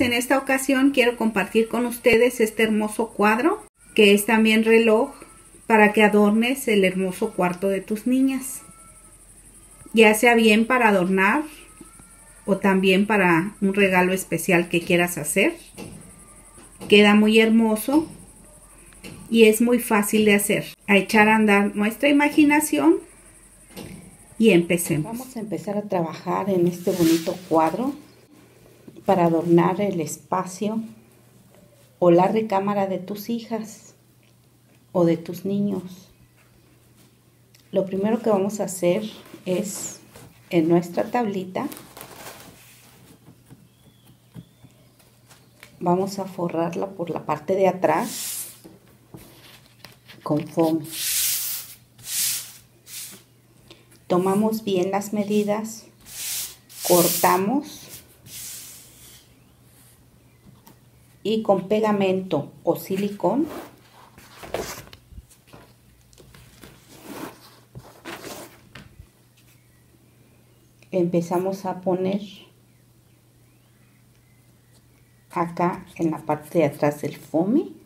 en esta ocasión quiero compartir con ustedes este hermoso cuadro que es también reloj para que adornes el hermoso cuarto de tus niñas. Ya sea bien para adornar o también para un regalo especial que quieras hacer. Queda muy hermoso y es muy fácil de hacer. A echar a andar nuestra imaginación y empecemos. Vamos a empezar a trabajar en este bonito cuadro para adornar el espacio o la recámara de tus hijas o de tus niños. Lo primero que vamos a hacer es en nuestra tablita vamos a forrarla por la parte de atrás con foamy. Tomamos bien las medidas, cortamos y con pegamento o silicón. Empezamos a poner acá en la parte de atrás del foamy.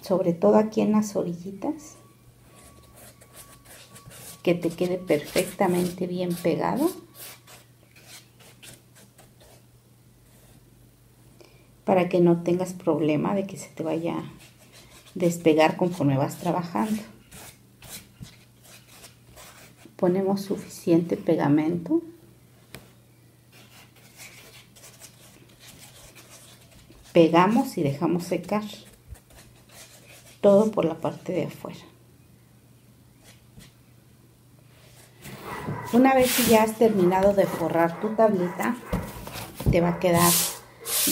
Sobre todo aquí en las orillitas que te quede perfectamente bien pegado para que no tengas problema de que se te vaya a despegar conforme vas trabajando. Ponemos suficiente pegamento. Pegamos y dejamos secar todo por la parte de afuera. Una vez que ya has terminado de forrar tu tablita te va a quedar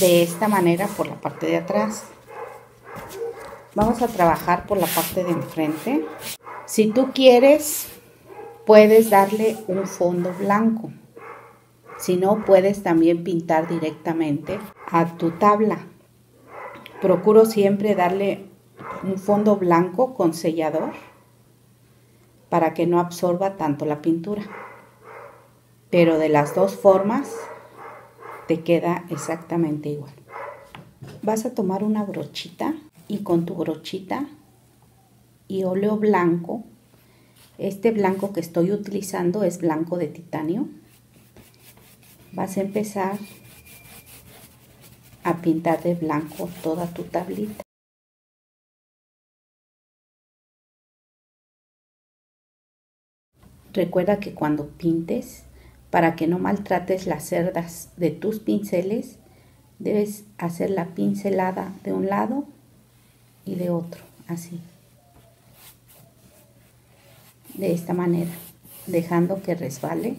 de esta manera por la parte de atrás vamos a trabajar por la parte de enfrente si tú quieres puedes darle un fondo blanco. Si no, puedes también pintar directamente a tu tabla. Procuro siempre darle un fondo blanco con sellador para que no absorba tanto la pintura. Pero de las dos formas te queda exactamente igual. Vas a tomar una brochita y con tu brochita y óleo blanco este blanco que estoy utilizando es blanco de titanio. Vas a empezar a pintar de blanco toda tu tablita. Recuerda que cuando pintes, para que no maltrates las cerdas de tus pinceles, debes hacer la pincelada de un lado y de otro, así de esta manera, dejando que resbale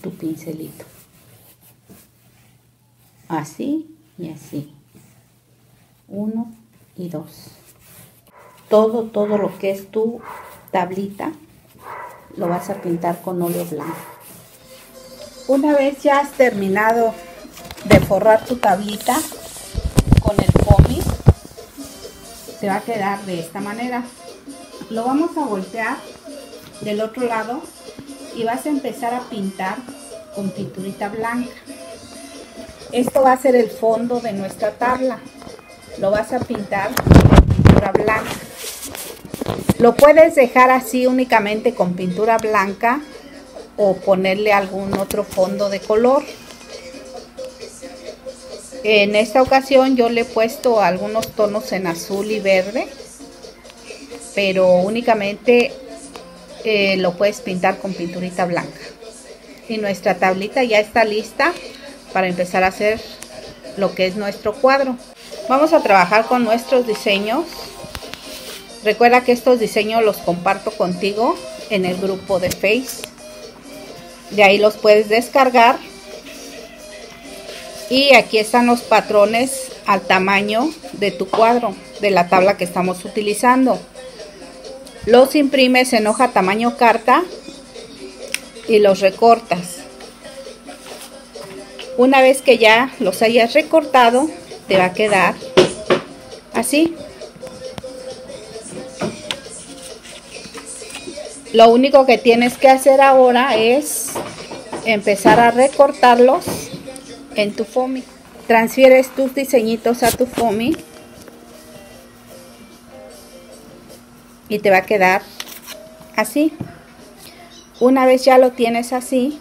tu pincelito. Así y así. Uno y dos. Todo, todo lo que es tu tablita lo vas a pintar con óleo blanco. Una vez ya has terminado de forrar tu tablita con el foamy, te va a quedar de esta manera. Lo vamos a voltear del otro lado y vas a empezar a pintar con pinturita blanca. Esto va a ser el fondo de nuestra tabla. Lo vas a pintar con pintura blanca. Lo puedes dejar así únicamente con pintura blanca o ponerle algún otro fondo de color. En esta ocasión yo le he puesto algunos tonos en azul y verde, pero únicamente eh, lo puedes pintar con pinturita blanca. Y nuestra tablita ya está lista para empezar a hacer lo que es nuestro cuadro. Vamos a trabajar con nuestros diseños. Recuerda que estos diseños los comparto contigo en el grupo de Face. De ahí los puedes descargar. Y aquí están los patrones al tamaño de tu cuadro, de la tabla que estamos utilizando. Los imprimes en hoja tamaño carta y los recortas. Una vez que ya los hayas recortado, te va a quedar así. Lo único que tienes que hacer ahora es empezar a recortarlos en tu foamy. Transfieres tus diseñitos a tu foamy y te va a quedar así. Una vez ya lo tienes así,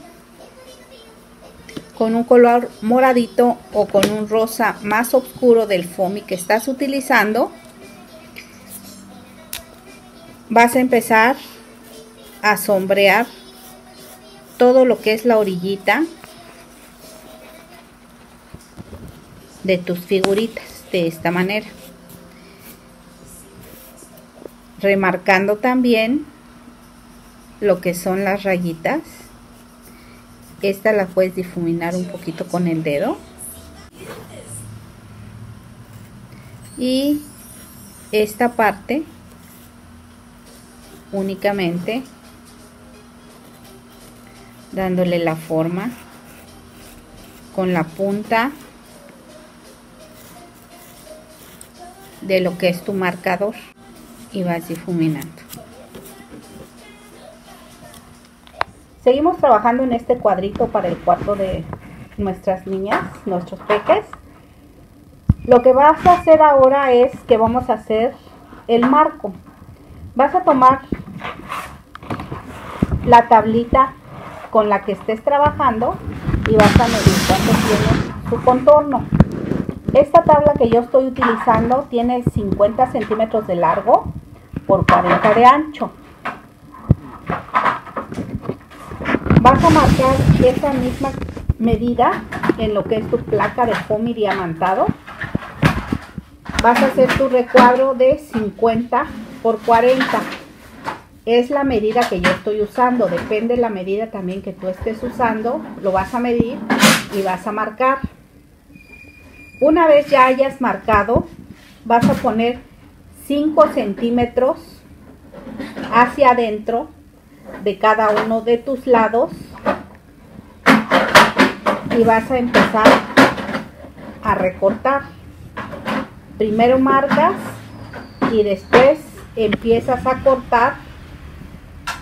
con un color moradito o con un rosa más oscuro del foamy que estás utilizando, vas a empezar a sombrear todo lo que es la orillita de tus figuritas de esta manera. Remarcando también lo que son las rayitas. Esta la puedes difuminar un poquito con el dedo. Y esta parte únicamente dándole la forma con la punta de lo que es tu marcador y vas difuminando Seguimos trabajando en este cuadrito para el cuarto de nuestras niñas, nuestros peques. Lo que vas a hacer ahora es que vamos a hacer el marco. Vas a tomar la tablita con la que estés trabajando y vas a medir cuánto tiene su contorno. Esta tabla que yo estoy utilizando tiene 50 centímetros de largo por 40 de ancho. Vas a marcar esa misma medida en lo que es tu placa de foamy diamantado. Vas a hacer tu recuadro de 50 por 40. Es la medida que yo estoy usando. Depende de la medida también que tú estés usando. Lo vas a medir y vas a marcar. Una vez ya hayas marcado, vas a poner 5 centímetros hacia adentro de cada uno de tus lados y vas a empezar a recortar primero marcas y después empiezas a cortar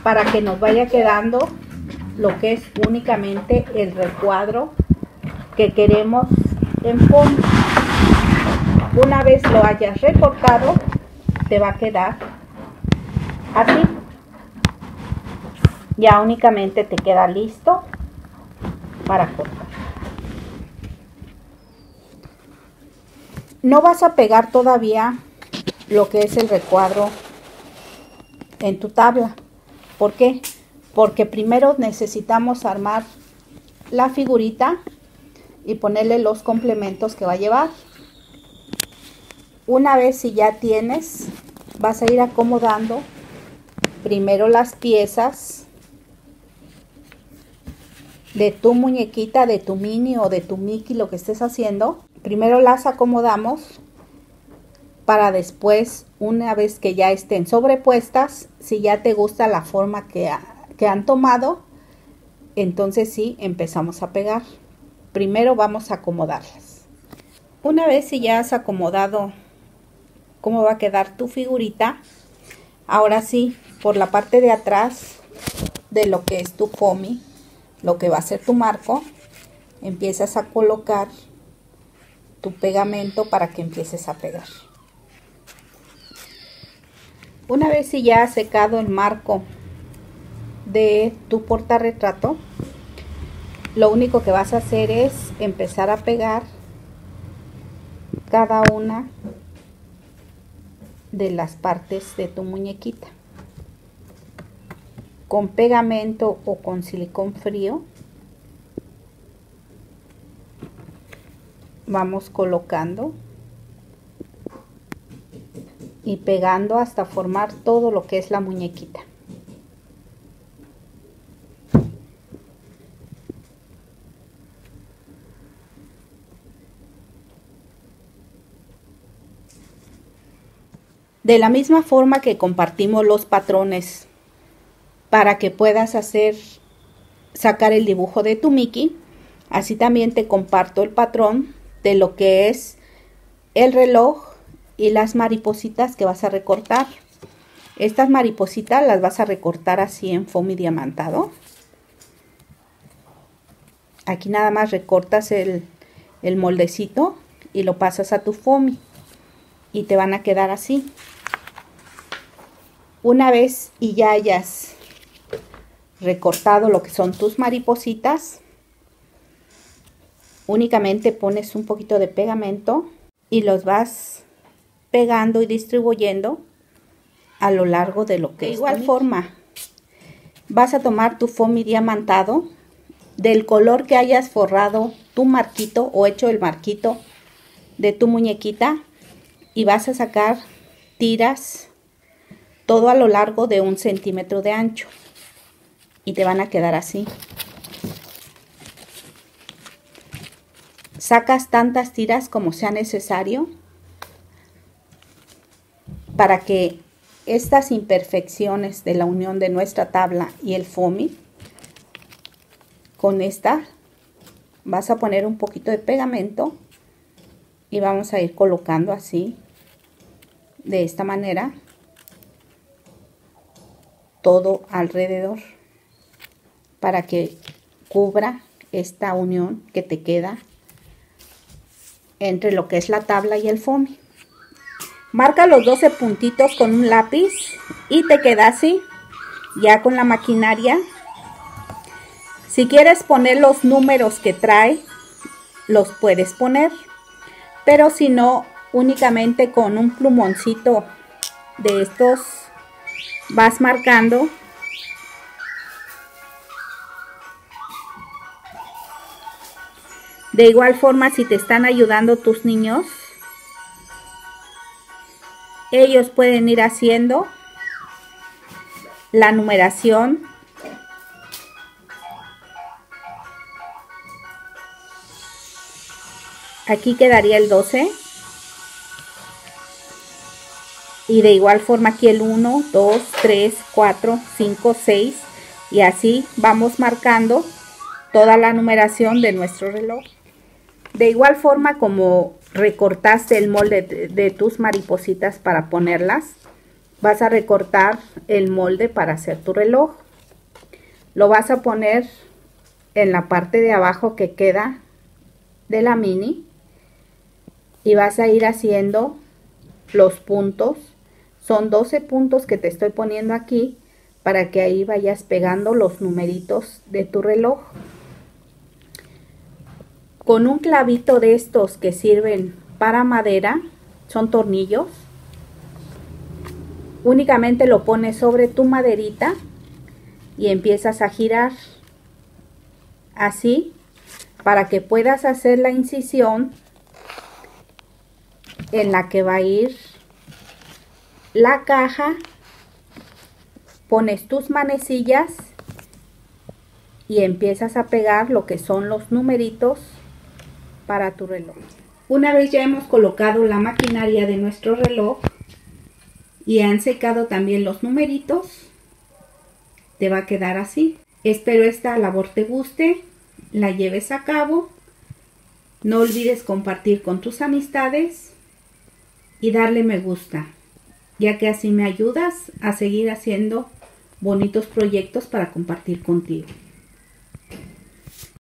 para que nos vaya quedando lo que es únicamente el recuadro que queremos en fondo una vez lo hayas recortado te va a quedar así ya únicamente te queda listo para cortar. No vas a pegar todavía lo que es el recuadro en tu tabla. ¿Por qué? Porque primero necesitamos armar la figurita y ponerle los complementos que va a llevar. Una vez si ya tienes, vas a ir acomodando primero las piezas de tu muñequita, de tu mini o de tu Mickey, lo que estés haciendo. Primero las acomodamos para después, una vez que ya estén sobrepuestas, si ya te gusta la forma que, que han tomado, entonces sí, empezamos a pegar. Primero vamos a acomodarlas. Una vez si ya has acomodado cómo va a quedar tu figurita, ahora sí, por la parte de atrás de lo que es tu foamy, lo que va a ser tu marco, empiezas a colocar tu pegamento para que empieces a pegar. Una vez si ya ha secado el marco de tu portarretrato, lo único que vas a hacer es empezar a pegar cada una de las partes de tu muñequita. Con pegamento o con silicón frío vamos colocando y pegando hasta formar todo lo que es la muñequita De la misma forma que compartimos los patrones para que puedas hacer, sacar el dibujo de tu Mickey. Así también te comparto el patrón de lo que es el reloj y las maripositas que vas a recortar. Estas maripositas las vas a recortar así en foamy diamantado. Aquí nada más recortas el, el moldecito y lo pasas a tu foamy y te van a quedar así. Una vez y ya hayas recortado lo que son tus maripositas, únicamente pones un poquito de pegamento y los vas pegando y distribuyendo a lo largo de lo que de igual forma. Vas a tomar tu foamy diamantado. Del color que hayas forrado tu marquito o hecho el marquito de tu muñequita y vas a sacar tiras todo a lo largo de un centímetro de ancho. Y te van a quedar así. Sacas tantas tiras como sea necesario para que estas imperfecciones de la unión de nuestra tabla y el foamy con esta vas a poner un poquito de pegamento y vamos a ir colocando así de esta manera todo alrededor para que cubra esta unión que te queda entre lo que es la tabla y el foamy. Marca los 12 puntitos con un lápiz y te queda así, ya con la maquinaria. Si quieres poner los números que trae, los puedes poner, pero si no, únicamente con un plumoncito de estos vas marcando De igual forma, si te están ayudando tus niños, ellos pueden ir haciendo la numeración. Aquí quedaría el 12 y de igual forma aquí el 1 2 3 4 5 6 y así vamos marcando toda la numeración de nuestro reloj. De igual forma como recortaste el molde de, tus maripositas para ponerlas, vas a recortar el molde para hacer tu reloj. Lo vas a poner en la parte de abajo que queda de la mini y vas a ir haciendo los puntos. Son 12 puntos que te estoy poniendo aquí para que ahí vayas pegando los numeritos de tu reloj con un clavito de estos que sirven para madera, son tornillos, únicamente lo pones sobre tu maderita y empiezas a girar así para que puedas hacer la incisión en la que va a ir la caja. Pones tus manecillas y empiezas a pegar lo que son los numeritos para tu reloj. Una vez ya hemos colocado la maquinaria de nuestro reloj y han secado también los numeritos, te va a quedar así. Espero esta labor te guste, la lleves a cabo. No olvides compartir con tus amistades y darle me gusta, ya que así me ayudas a seguir haciendo bonitos proyectos para compartir contigo.